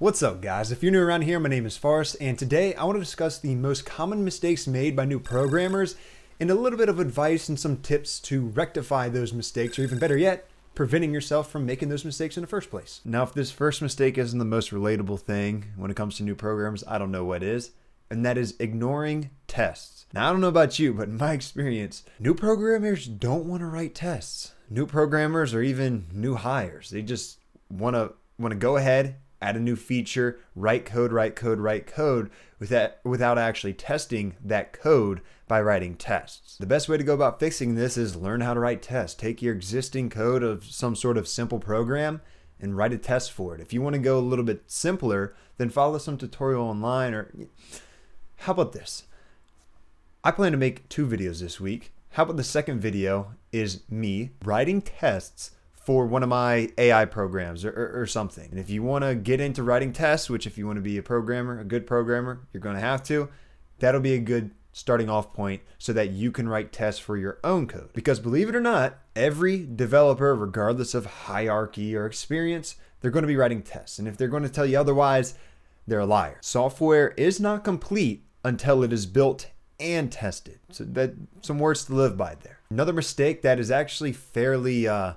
What's up guys? If you're new around here, my name is Forrest and today I want to discuss the most common mistakes made by new programmers and a little bit of advice and some tips to rectify those mistakes or even better yet, preventing yourself from making those mistakes in the first place. Now if this first mistake isn't the most relatable thing when it comes to new programs, I don't know what is, and that is ignoring tests. Now I don't know about you, but in my experience, new programmers don't want to write tests. New programmers or even new hires, they just want to want to go ahead add a new feature, write code, write code, write code without, without actually testing that code by writing tests. The best way to go about fixing this is learn how to write tests. Take your existing code of some sort of simple program and write a test for it. If you want to go a little bit simpler, then follow some tutorial online or how about this? I plan to make two videos this week. How about the second video is me writing tests for one of my AI programs or, or, or something. And if you want to get into writing tests, which if you want to be a programmer, a good programmer, you're going to have to, that'll be a good starting off point so that you can write tests for your own code. Because believe it or not, every developer, regardless of hierarchy or experience, they're going to be writing tests. And if they're going to tell you otherwise, they're a liar. Software is not complete until it is built and tested. So that some words to live by there. Another mistake that is actually fairly uh,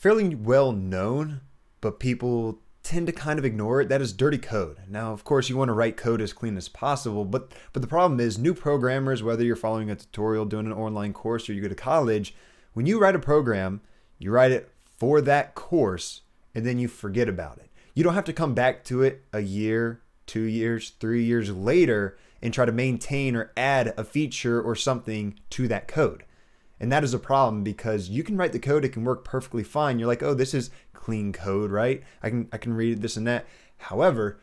fairly well known, but people tend to kind of ignore it. That is dirty code. Now, of course, you want to write code as clean as possible, but but the problem is new programmers, whether you're following a tutorial, doing an online course, or you go to college, when you write a program, you write it for that course and then you forget about it. You don't have to come back to it a year, two years, three years later and try to maintain or add a feature or something to that code. And that is a problem because you can write the code, it can work perfectly fine. You're like, oh, this is clean code, right? I can I can read this and that. However,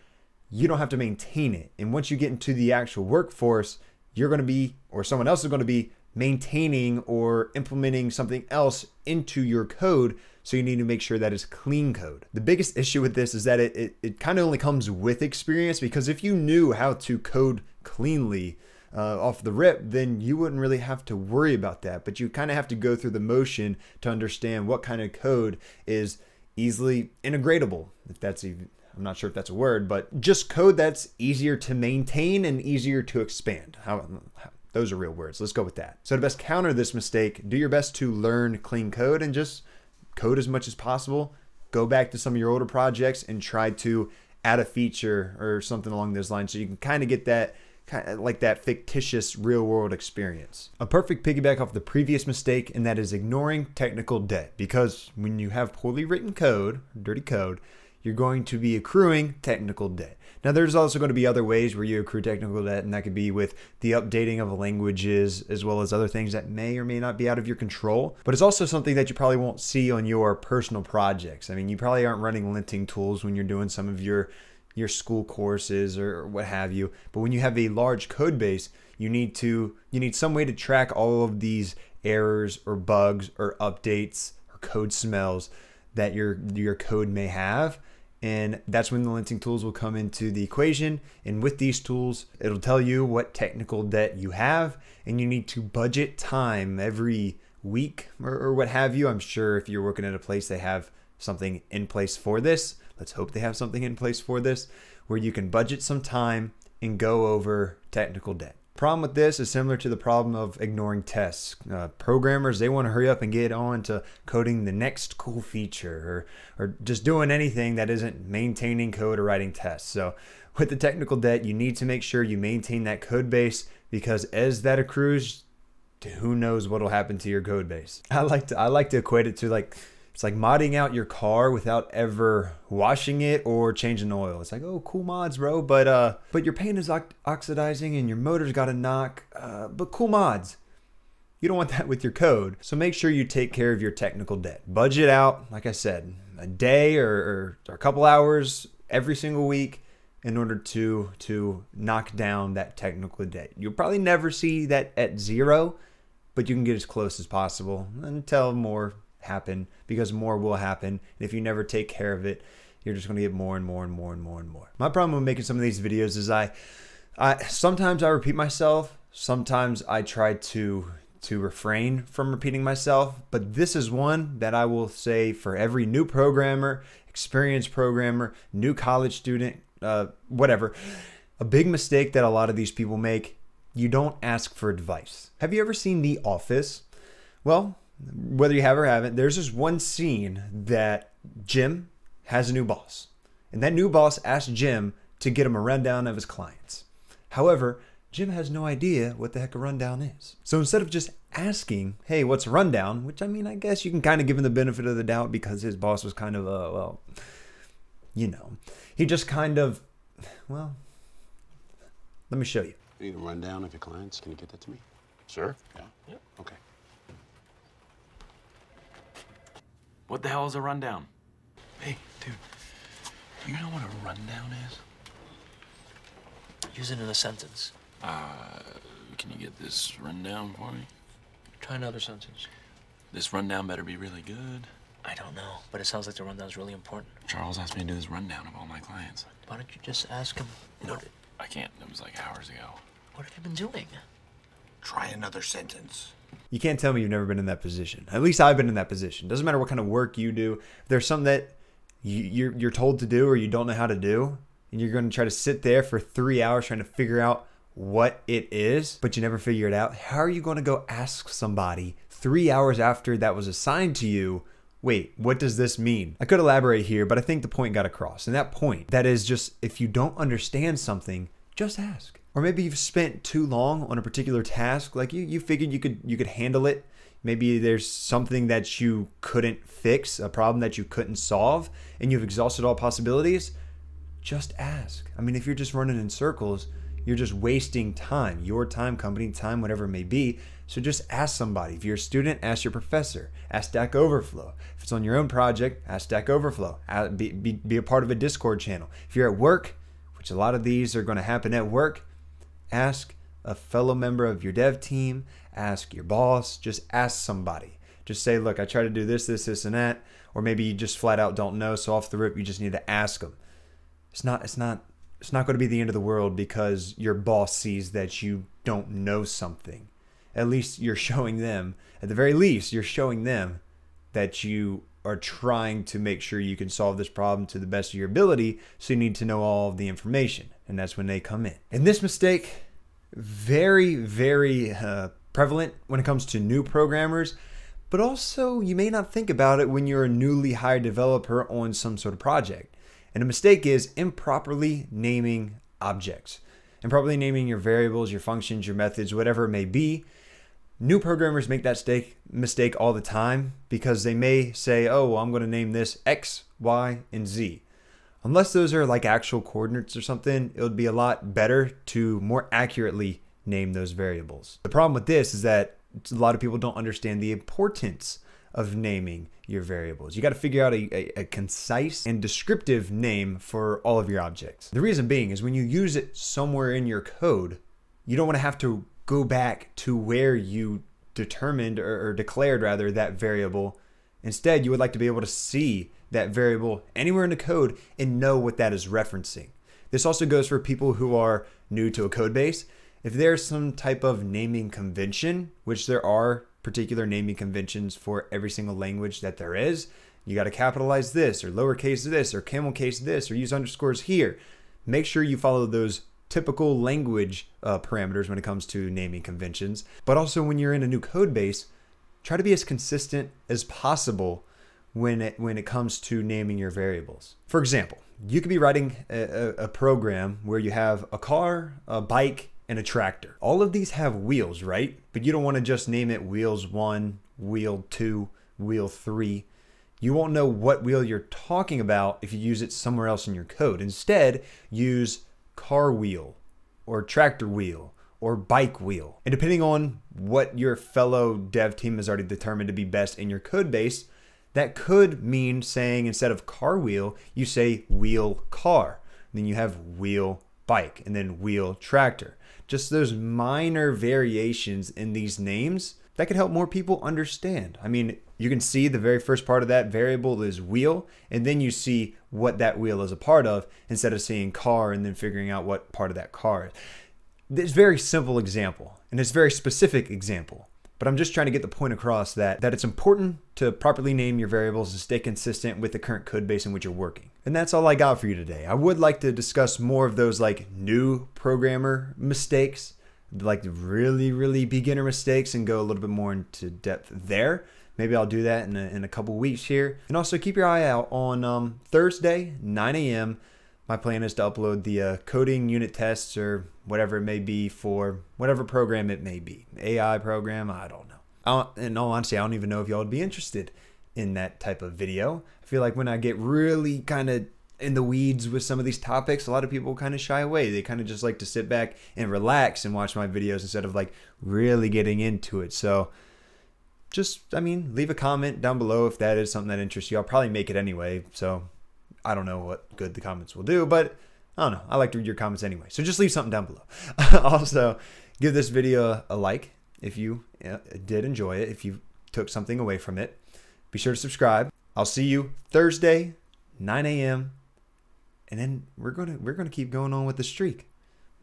you don't have to maintain it. And once you get into the actual workforce, you're going to be, or someone else is going to be maintaining or implementing something else into your code. So you need to make sure that is clean code. The biggest issue with this is that it, it, it kind of only comes with experience because if you knew how to code cleanly, uh, off the rip, then you wouldn't really have to worry about that. But you kind of have to go through the motion to understand what kind of code is easily integratable, if that's even, I'm not sure if that's a word, but just code that's easier to maintain and easier to expand. How, how, those are real words. Let's go with that. So to best counter this mistake, do your best to learn clean code and just code as much as possible. Go back to some of your older projects and try to add a feature or something along those lines so you can kind of get that kind of like that fictitious real world experience. A perfect piggyback off the previous mistake, and that is ignoring technical debt. Because when you have poorly written code, dirty code, you're going to be accruing technical debt. Now, there's also going to be other ways where you accrue technical debt, and that could be with the updating of languages as well as other things that may or may not be out of your control. But it's also something that you probably won't see on your personal projects. I mean, you probably aren't running linting tools when you're doing some of your your school courses or what have you. But when you have a large code base, you need to you need some way to track all of these errors or bugs or updates or code smells that your your code may have. And that's when the linting tools will come into the equation. And with these tools it'll tell you what technical debt you have. And you need to budget time every week or, or what have you. I'm sure if you're working at a place they have something in place for this Let's hope they have something in place for this where you can budget some time and go over technical debt. Problem with this is similar to the problem of ignoring tests. Uh, programmers, they want to hurry up and get on to coding the next cool feature or, or just doing anything that isn't maintaining code or writing tests. So with the technical debt, you need to make sure you maintain that code base because as that accrues, who knows what'll happen to your code base. I like to I like to equate it to like it's like modding out your car without ever washing it or changing oil. It's like, oh, cool mods, bro. But uh, but your paint is oxidizing and your motor's got a knock. Uh, but cool mods. You don't want that with your code. So make sure you take care of your technical debt. Budget out, like I said, a day or, or, or a couple hours every single week in order to to knock down that technical debt. You'll probably never see that at zero, but you can get as close as possible until more happen because more will happen. And if you never take care of it, you're just going to get more and more and more and more and more. My problem with making some of these videos is I, I sometimes I repeat myself. Sometimes I try to to refrain from repeating myself, but this is one that I will say for every new programmer, experienced programmer, new college student, uh, whatever. A big mistake that a lot of these people make you don't ask for advice. Have you ever seen The Office? Well, whether you have or haven't, there's this one scene that Jim has a new boss. And that new boss asks Jim to get him a rundown of his clients. However, Jim has no idea what the heck a rundown is. So instead of just asking, hey, what's a rundown? Which I mean, I guess you can kind of give him the benefit of the doubt because his boss was kind of, uh, well, you know, he just kind of, well, let me show you. You need a rundown of your clients. Can you get that to me? Sure. Yeah? Yep. Okay. What the hell is a rundown? Hey, dude, you know what a rundown is? Use it in a sentence. Uh, can you get this rundown for me? Try another sentence. This rundown better be really good. I don't know, but it sounds like the rundown's really important. Charles asked me to do this rundown of all my clients. Why don't you just ask him No, what, I can't. It was like hours ago. what have you been doing? Try another sentence. You can't tell me you've never been in that position. At least I've been in that position. Doesn't matter what kind of work you do. If there's something that you, you're, you're told to do or you don't know how to do, and you're going to try to sit there for three hours trying to figure out what it is, but you never figure it out, how are you going to go ask somebody three hours after that was assigned to you? Wait, what does this mean? I could elaborate here, but I think the point got across. And that point, that is just if you don't understand something, just ask. Or maybe you've spent too long on a particular task, like you, you figured you could you could handle it. Maybe there's something that you couldn't fix, a problem that you couldn't solve, and you've exhausted all possibilities. Just ask. I mean, if you're just running in circles, you're just wasting time, your time, company time, whatever it may be. So just ask somebody. If you're a student, ask your professor. Ask Stack Overflow. If it's on your own project, ask Stack Overflow. Be, be, be a part of a Discord channel. If you're at work, which a lot of these are going to happen at work, ask a fellow member of your dev team, ask your boss, just ask somebody. Just say, look, I try to do this, this, this, and that. Or maybe you just flat out don't know. So off the rip, you just need to ask them. It's not, it's not, it's not going to be the end of the world because your boss sees that you don't know something. At least you're showing them, at the very least, you're showing them that you are trying to make sure you can solve this problem to the best of your ability. So you need to know all of the information. And that's when they come in. And this mistake, very, very uh, prevalent when it comes to new programmers. But also, you may not think about it when you're a newly hired developer on some sort of project. And a mistake is improperly naming objects, improperly naming your variables, your functions, your methods, whatever it may be. New programmers make that mistake mistake all the time because they may say, "Oh, well, I'm going to name this X, Y, and Z." Unless those are like actual coordinates or something, it would be a lot better to more accurately name those variables. The problem with this is that a lot of people don't understand the importance of naming your variables. You got to figure out a, a, a concise and descriptive name for all of your objects. The reason being is when you use it somewhere in your code, you don't want to have to go back to where you determined or, or declared rather that variable. Instead, you would like to be able to see that variable anywhere in the code and know what that is referencing. This also goes for people who are new to a code base. If there's some type of naming convention, which there are particular naming conventions for every single language that there is, you got to capitalize this or lowercase this or camel case this or use underscores here. Make sure you follow those typical language uh, parameters when it comes to naming conventions. But also, when you're in a new code base, try to be as consistent as possible when it when it comes to naming your variables. For example, you could be writing a, a, program where you have a car, a bike, and a tractor. All of these have wheels, right? But you don't want to just name it wheels one, wheel two, wheel three. You won't know what wheel you're talking about if you use it somewhere else in your code. Instead, use car wheel or tractor wheel or bike wheel. And depending on what your fellow dev team has already determined to be best in your code base, that could mean saying instead of car wheel, you say wheel car. Then you have wheel bike and then wheel tractor. Just those minor variations in these names that could help more people understand. I mean, you can see the very first part of that variable is wheel, and then you see what that wheel is a part of instead of seeing car and then figuring out what part of that car is. It's very simple example, and it's very specific example. But I'm just trying to get the point across that, that it's important to properly name your variables and stay consistent with the current code base in which you're working. And that's all I got for you today. I would like to discuss more of those like new programmer mistakes, like really, really beginner mistakes, and go a little bit more into depth there. Maybe I'll do that in a, in a couple weeks here. And also keep your eye out on um, Thursday, 9 a.m. My plan is to upload the uh, coding unit tests or whatever it may be for whatever program it may be. AI program, I don't know. I don't, in all honesty, I don't even know if y'all would be interested in that type of video. I feel like when I get really kind of in the weeds with some of these topics, a lot of people kind of shy away. They kind of just like to sit back and relax and watch my videos instead of like really getting into it. So just, I mean, leave a comment down below if that is something that interests you. I'll probably make it anyway. So I don't know what good the comments will do, but I don't know. I like to read your comments anyway. So just leave something down below. also, give this video a like if you uh, did enjoy it, if you took something away from it. Be sure to subscribe. I'll see you Thursday, 9 a.m. And then we're gonna we're gonna keep going on with the streak.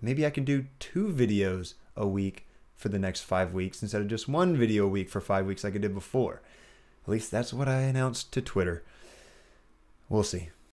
Maybe I can do two videos a week for the next five weeks instead of just one video a week for five weeks like I did before. At least that's what I announced to Twitter. We'll see.